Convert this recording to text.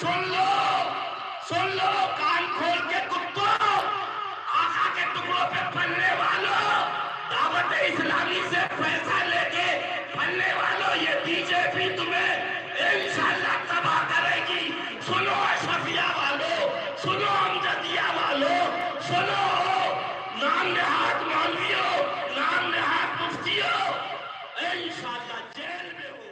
सुन लो सुन लो, कान खोल के कुत्तो आशा के टुकड़ों पे फलने वालों, दावत इस्लामी से पैसा लेके फलने वालों, ये बीजेपी तुम्हें इंशाल्लाह तबाह करेगी। सुनो अशफिया वालों, सुनो अमजदिया वालों, सुनो नाम नेहात मौलवियों, नाम नेहात मुफ्तियों, इंशाल्लाह जेल में हो।